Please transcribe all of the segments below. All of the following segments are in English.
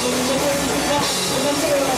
みんな!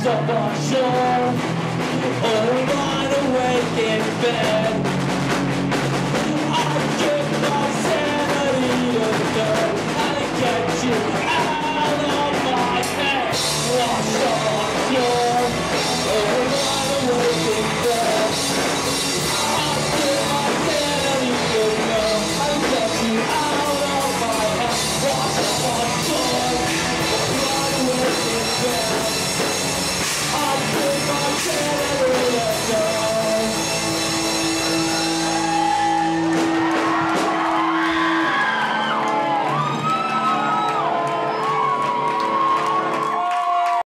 Stop on shore or wide awake in bed. I give my a go and get you out of my head. On shore or awake in bed.